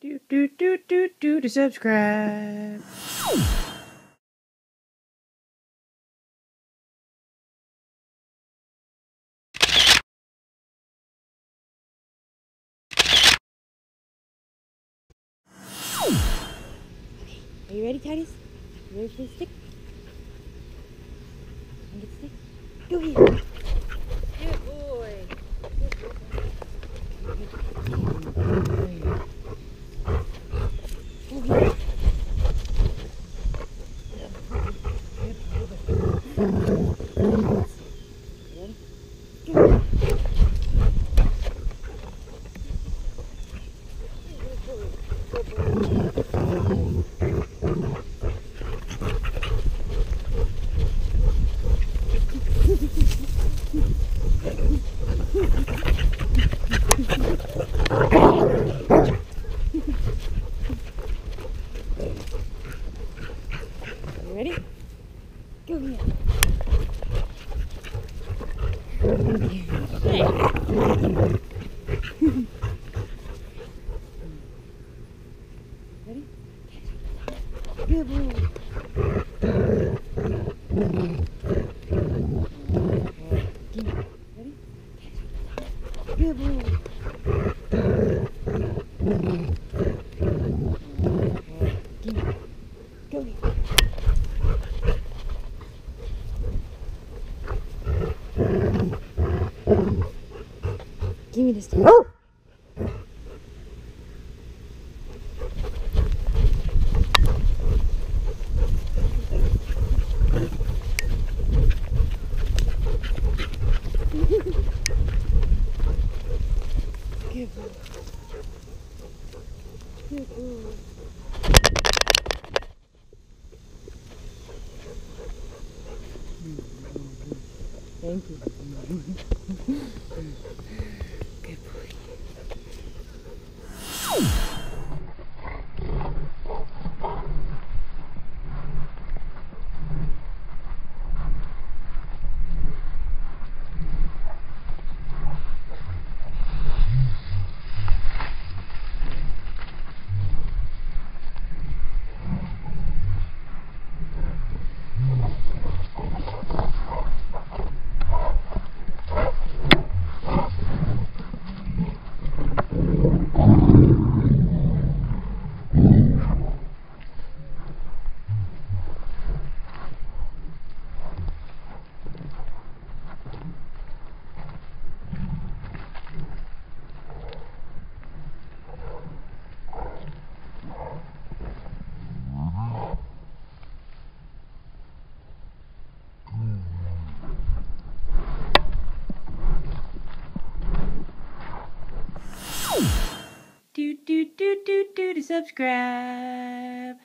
Do do do do do to subscribe. Are you ready, Tidus? Ready for the stick? Get the stick? Go here. Good boy. Good boy. Go here. Ready? Ready? Here. Ready? Good boy. Good boy. Go here. Give me this stick. Good boy. Good boy. Do do do do do to subscribe.